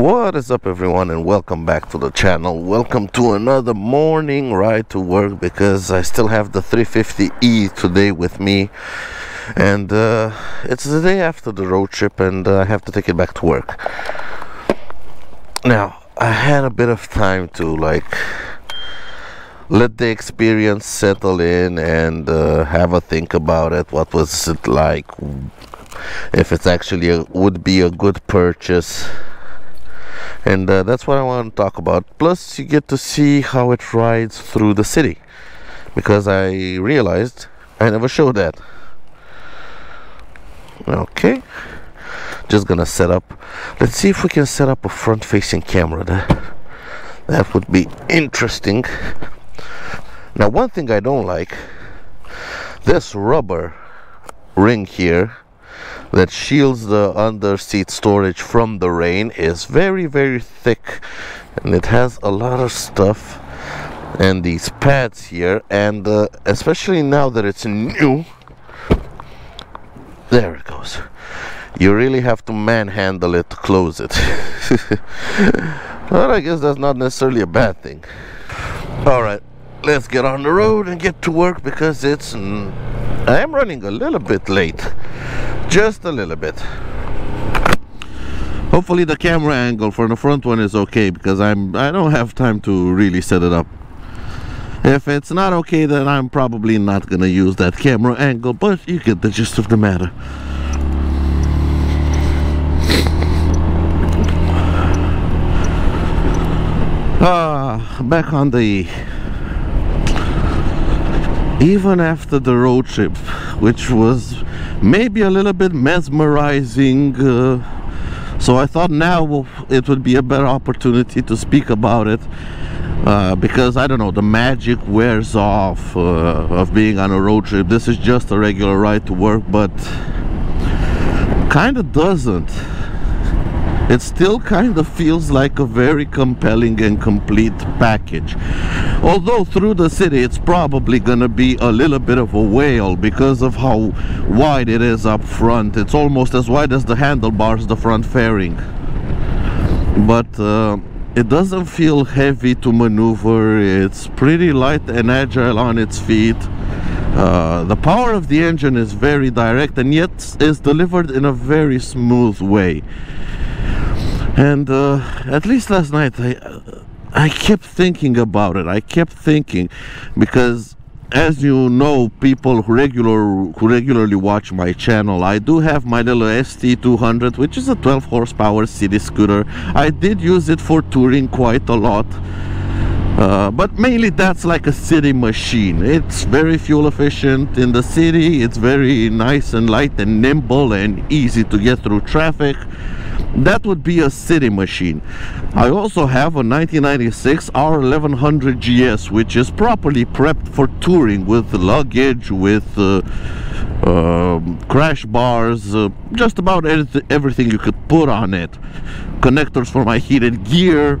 What is up everyone and welcome back to the channel. Welcome to another morning ride to work because I still have the 350E today with me and uh, it's the day after the road trip and uh, I have to take it back to work. Now I had a bit of time to like let the experience settle in and uh, have a think about it. What was it like? If it's actually a, would be a good purchase and uh, that's what I want to talk about. Plus, you get to see how it rides through the city because I realized I never showed that. Okay, just gonna set up. Let's see if we can set up a front-facing camera. That that would be interesting. Now, one thing I don't like this rubber ring here that shields the under seat storage from the rain is very very thick. And it has a lot of stuff and these pads here. And uh, especially now that it's new there it goes. You really have to manhandle it to close it. But I guess that's not necessarily a bad thing. All right let's get on the road and get to work because it's I am running a little bit late just a little bit. Hopefully the camera angle for the front one is okay because I'm I don't have time to really set it up. If it's not okay then I'm probably not gonna use that camera angle but you get the gist of the matter. Ah back on the even after the road trip which was maybe a little bit mesmerizing uh, so I thought now it would be a better opportunity to speak about it uh, because I don't know the magic wears off uh, of being on a road trip. This is just a regular ride to work but kind of doesn't. It still kind of feels like a very compelling and complete package although through the city it's probably gonna be a little bit of a whale because of how wide it is up front. It's almost as wide as the handlebars the front fairing. But uh, it doesn't feel heavy to maneuver. It's pretty light and agile on its feet. Uh, the power of the engine is very direct and yet is delivered in a very smooth way. And uh, at least last night I I kept thinking about it. I kept thinking because as you know people who regular who regularly watch my channel I do have my little ST200 which is a 12 horsepower city scooter. I did use it for touring quite a lot uh, but mainly that's like a city machine. It's very fuel efficient in the city. It's very nice and light and nimble and easy to get through traffic. That would be a city machine. I also have a 1996 R1100 GS which is properly prepped for touring with luggage with uh, uh, crash bars uh, just about everything you could put on it. Connectors for my heated gear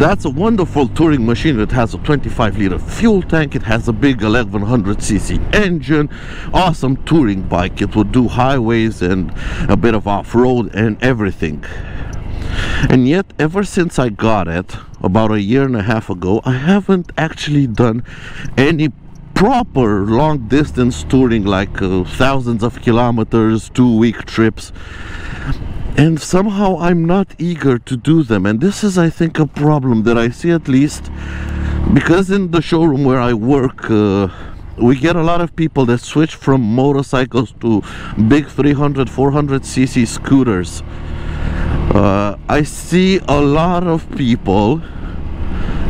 that's a wonderful touring machine it has a 25 liter fuel tank. It has a big 1100cc engine. Awesome touring bike. It would do highways and a bit of off-road and everything. And yet ever since I got it about a year and a half ago I haven't actually done any proper long distance touring like uh, thousands of kilometers two week trips and somehow I'm not eager to do them. And this is I think a problem that I see at least because in the showroom where I work uh, we get a lot of people that switch from motorcycles to big 300 400 cc scooters. Uh, I see a lot of people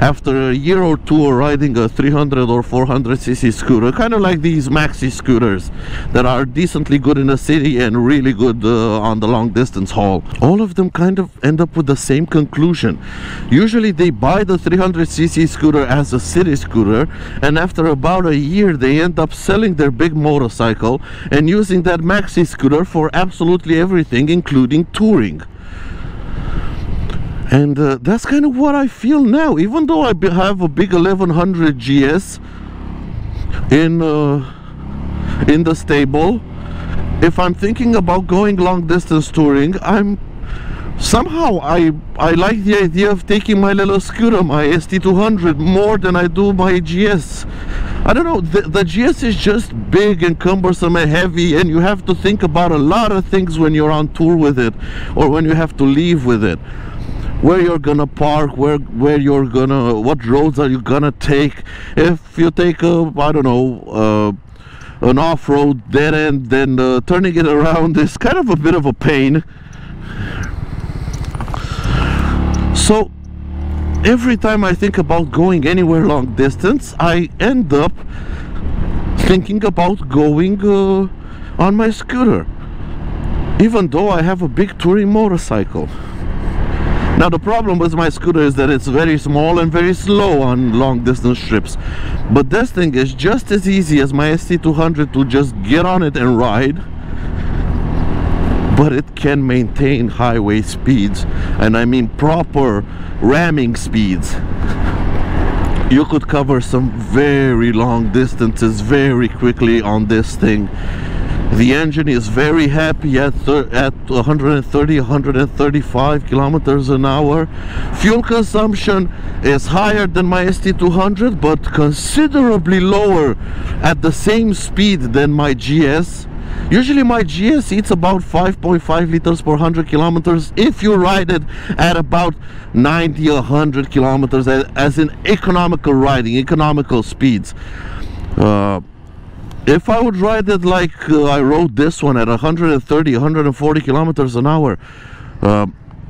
after a year or two of riding a 300 or 400 cc scooter kind of like these maxi scooters that are decently good in the city and really good uh, on the long distance haul. All of them kind of end up with the same conclusion. Usually they buy the 300 cc scooter as a city scooter and after about a year they end up selling their big motorcycle and using that maxi scooter for absolutely everything including touring and uh, that's kind of what I feel now even though I have a big 1100 GS in uh, in the stable if I'm thinking about going long distance touring I'm somehow I I like the idea of taking my little scooter, my ST200, more than I do my GS. I don't know, the, the GS is just big and cumbersome and heavy and you have to think about a lot of things when you're on tour with it or when you have to leave with it. Where you're gonna park, where where you're gonna, what roads are you gonna take? If you take a, I don't know, uh, an off-road dead end, then uh, turning it around is kind of a bit of a pain. So every time I think about going anywhere long distance, I end up thinking about going uh, on my scooter, even though I have a big touring motorcycle. Now the problem with my scooter is that it's very small and very slow on long distance trips. But this thing is just as easy as my ST200 to just get on it and ride. But it can maintain highway speeds and I mean proper ramming speeds. You could cover some very long distances very quickly on this thing the engine is very happy at at 130 135 kilometers an hour fuel consumption is higher than my ST200 but considerably lower at the same speed than my GS Usually my GS eats about 5.5 liters per 100 kilometers if you ride it at about 90 or 100 kilometers as in economical riding, economical speeds. Uh, if I would ride it like uh, I rode this one at 130, 140 kilometers an hour, uh,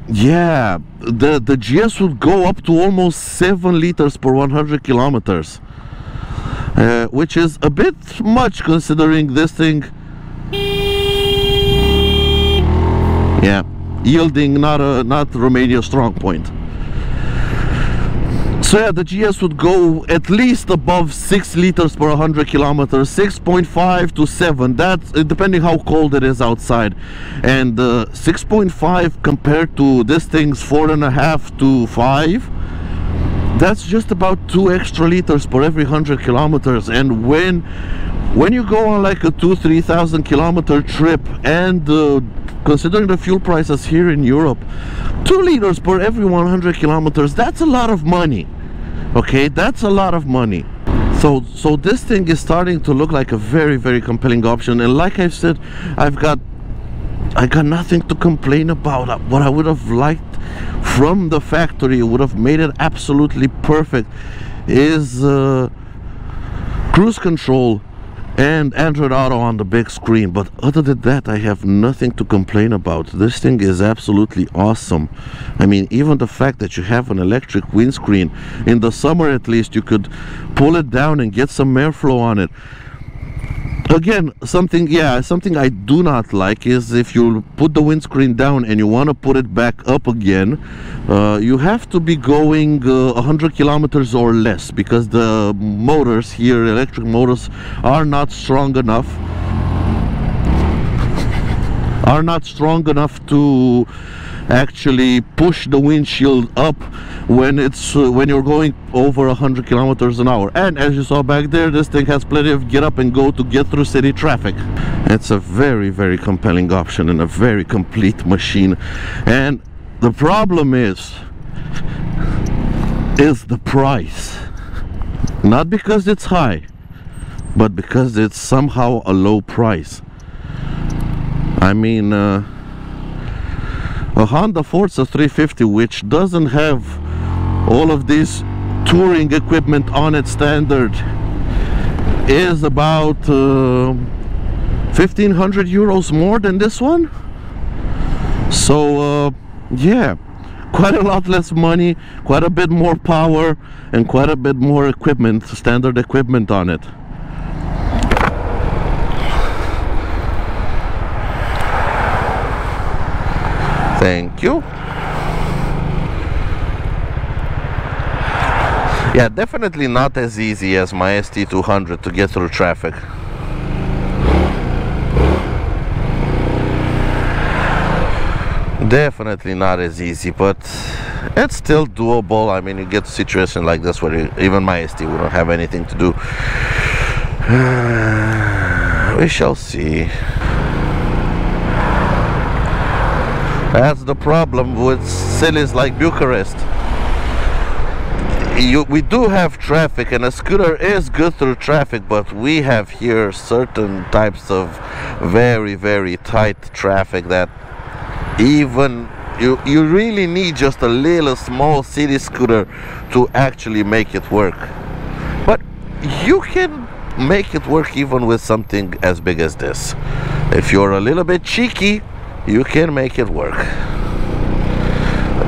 yeah, the, the GS would go up to almost 7 liters per 100 kilometers. Uh, which is a bit much considering this thing yeah yielding not a not Romania strong point so yeah the GS would go at least above 6 liters per 100 kilometers 6.5 to 7 that's depending how cold it is outside. And uh, 6.5 compared to this thing's four and a half to 5 that's just about two extra liters per every 100 kilometers. And when when you go on like a two three thousand kilometer trip and uh, considering the fuel prices here in Europe two liters per every 100 kilometers that's a lot of money okay that's a lot of money. So so this thing is starting to look like a very very compelling option. And like I've said I've got I got nothing to complain about. What I would have liked from the factory would have made it absolutely perfect is uh, cruise control and Android Auto on the big screen. But other than that I have nothing to complain about. This thing is absolutely awesome. I mean even the fact that you have an electric windscreen in the summer at least you could pull it down and get some airflow on it again something yeah something i do not like is if you put the windscreen down and you want to put it back up again uh, you have to be going uh, 100 kilometers or less because the motors here electric motors are not strong enough are not strong enough to actually push the windshield up when it's uh, when you're going over 100 kilometers an hour. And as you saw back there this thing has plenty of get up and go to get through city traffic. It's a very very compelling option and a very complete machine. And the problem is is the price. Not because it's high but because it's somehow a low price. I mean uh, a Honda Forza 350 which doesn't have all of this touring equipment on its standard is about uh, 1500 euros more than this one. So uh, yeah quite a lot less money quite a bit more power and quite a bit more equipment standard equipment on it Thank you. Yeah, definitely not as easy as my ST200 to get through traffic. Definitely not as easy, but it's still doable. I mean, you get a situation like this where you, even my ST wouldn't have anything to do. we shall see. That's the problem with cities like Bucharest. You, we do have traffic and a scooter is good through traffic but we have here certain types of very very tight traffic that even you you really need just a little small city scooter to actually make it work but you can make it work even with something as big as this if you're a little bit cheeky you can make it work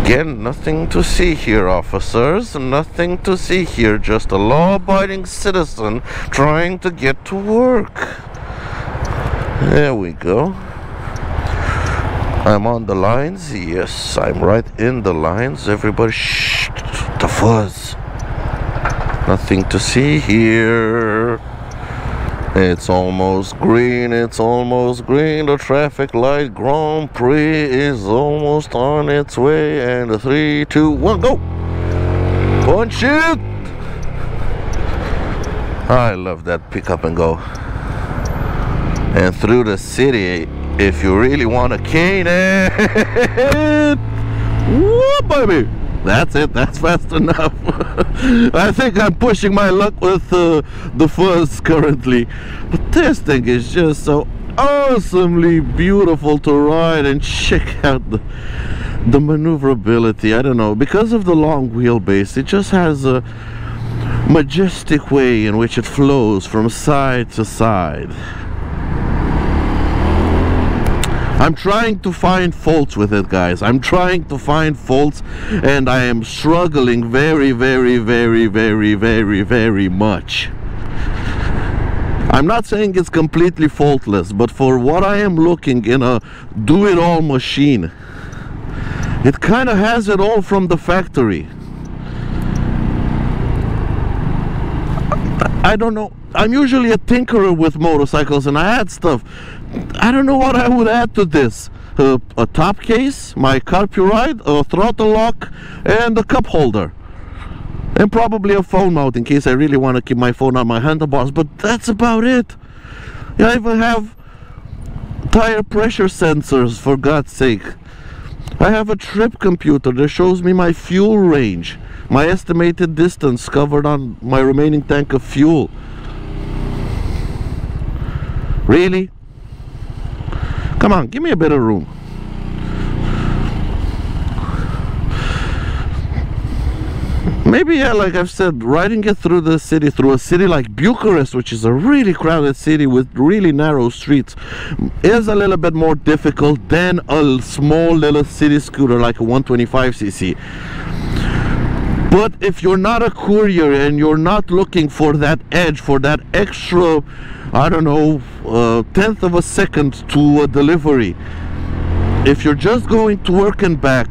again nothing to see here officers nothing to see here just a law-abiding citizen trying to get to work there we go I'm on the lines. Yes, I'm right in the lines. Everybody, shh, the fuzz. Nothing to see here. It's almost green, it's almost green. The traffic light Grand Prix is almost on its way. And a three, two, one, go! Punch it! I love that pick up and go. And through the city, if you really want to cane it, whoop, baby. That's it. That's fast enough. I think I'm pushing my luck with uh, the fuzz currently. But this thing is just so awesomely beautiful to ride and check out the, the maneuverability. I don't know. Because of the long wheelbase, it just has a majestic way in which it flows from side to side. I'm trying to find faults with it guys. I'm trying to find faults and I am struggling very very very very very very much. I'm not saying it's completely faultless but for what I am looking in a do-it-all machine it kind of has it all from the factory. I don't know. I'm usually a tinkerer with motorcycles and I add stuff I don't know what I would add to this. Uh, a top case, my carpuride, a throttle lock, and a cup holder. And probably a phone mount in case I really want to keep my phone on my handlebars, but that's about it. I even have tire pressure sensors, for God's sake. I have a trip computer that shows me my fuel range, my estimated distance covered on my remaining tank of fuel. Really? Come on, give me a bit of room. Maybe, yeah, like I've said, riding it through the city, through a city like Bucharest, which is a really crowded city with really narrow streets, is a little bit more difficult than a small little city scooter like a 125cc. But if you're not a courier and you're not looking for that edge, for that extra I don't know, a tenth of a second to a delivery. If you're just going to work and back,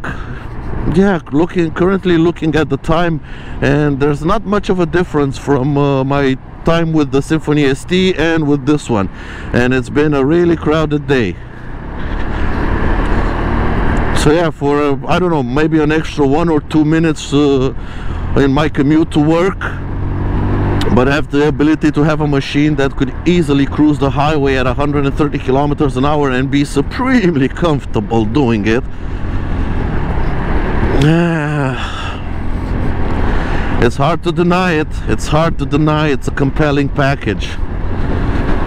yeah, looking currently looking at the time, and there's not much of a difference from uh, my time with the Symphony ST and with this one, and it's been a really crowded day. So yeah, for uh, I don't know, maybe an extra one or two minutes uh, in my commute to work, but I have the ability to have a machine that could easily cruise the highway at 130 kilometers an hour and be supremely comfortable doing it. It's hard to deny it. It's hard to deny it's a compelling package.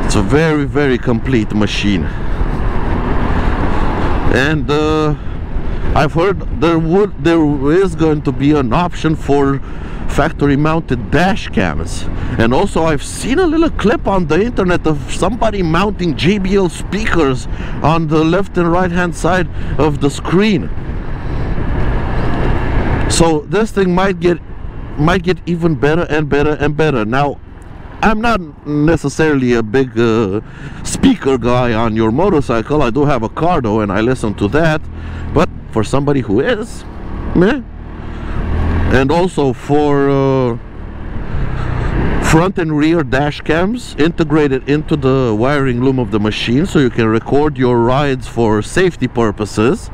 It's a very very complete machine. And uh, I've heard there would there is going to be an option for factory mounted dash cams. And also I've seen a little clip on the internet of somebody mounting JBL speakers on the left and right hand side of the screen. So this thing might get might get even better and better and better. Now I'm not necessarily a big uh, speaker guy on your motorcycle. I do have a car though and I listen to that. But for somebody who is meh. And also for uh, front and rear dash cams integrated into the wiring loom of the machine so you can record your rides for safety purposes.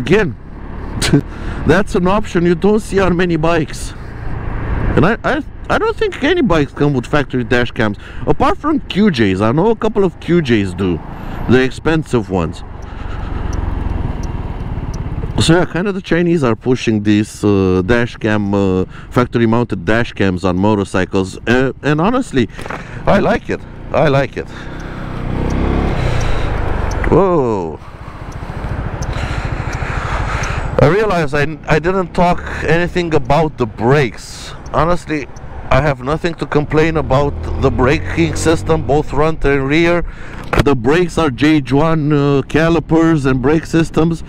Again that's an option you don't see on many bikes. And I, I I don't think any bikes come with factory dash cams apart from QJs I know a couple of QJs do the expensive ones So yeah, kind of the Chinese are pushing these uh, dash cam, uh, factory mounted dash cams on motorcycles. Uh, and honestly, I like it. I like it. Whoa. I realize I, I didn't talk anything about the brakes. Honestly, I have nothing to complain about the braking system, both front and rear. The brakes are J.Juan uh, calipers and brake systems.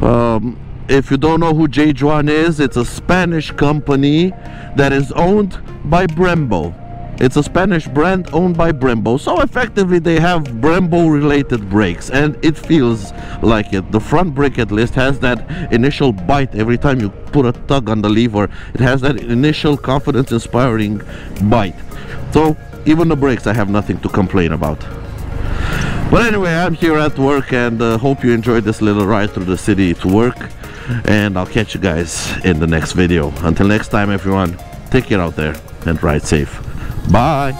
Um, if you don't know who J.Juan is, it's a Spanish company that is owned by Brembo. It's a Spanish brand owned by Brembo, so effectively they have Brembo related brakes and it feels like it. The front brake at least has that initial bite every time you put a tug on the lever. It has that initial confidence inspiring bite. So even the brakes I have nothing to complain about. But anyway, I'm here at work and uh, hope you enjoyed this little ride through the city to work. And I'll catch you guys in the next video. Until next time everyone, take care out there and ride safe. Bye.